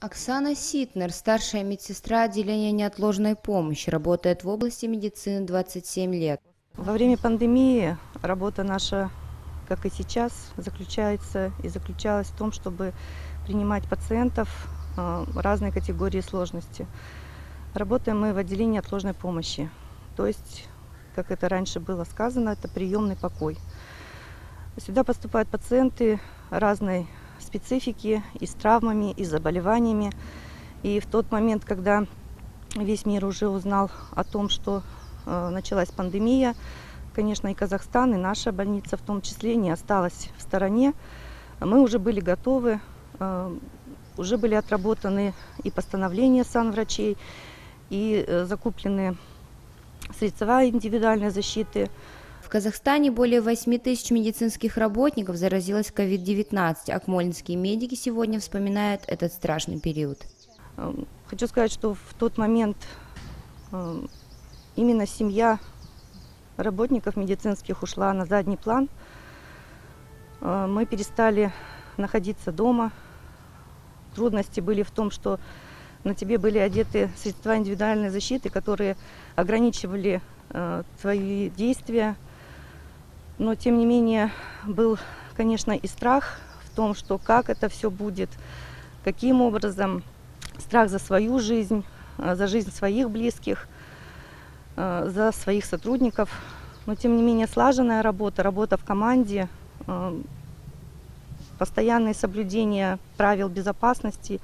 Оксана Ситнер, старшая медсестра отделения неотложной помощи, работает в области медицины 27 лет. Во время пандемии работа наша, как и сейчас, заключается и заключалась в том, чтобы принимать пациентов э, разной категории сложности. Работаем мы в отделении отложной помощи. То есть, как это раньше было сказано, это приемный покой. Сюда поступают пациенты разной специфики и с травмами, и с заболеваниями. И в тот момент, когда весь мир уже узнал о том, что э, началась пандемия, конечно, и Казахстан, и наша больница в том числе не осталась в стороне. Мы уже были готовы, э, уже были отработаны и постановления санврачей, и э, закуплены средства индивидуальной защиты, Казахстане более 8 тысяч медицинских работников заразилось COVID-19. Акмолинские медики сегодня вспоминают этот страшный период. Эм, Хочу сказать, что в тот момент эм, именно семья работников медицинских ушла на задний план. Э, Мы перестали находиться дома. Трудности были в том, что на тебе были одеты средства индивидуальной защиты, которые ограничивали э, твои действия. Но, тем не менее, был, конечно, и страх в том, что как это все будет, каким образом страх за свою жизнь, э, за жизнь своих близких, э, за своих сотрудников. Но тем не менее слаженная работа, работа в команде, э, постоянное соблюдение правил безопасности,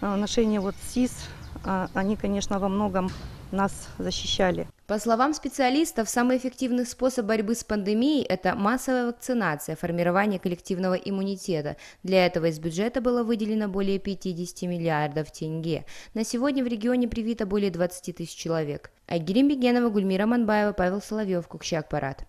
ношение вот СИС, они, конечно, во многом нас защищали. По словам специалистов, самый эффективный способ борьбы с пандемией – это массовая вакцинация, формирование коллективного иммунитета. Для этого из бюджета было выделено более 50 миллиардов тенге. На сегодня в регионе привито более 20 тысяч человек. Айгерим Бегенова, Гульмира Манбаева, Павел Соловьев, Кукщак Парад.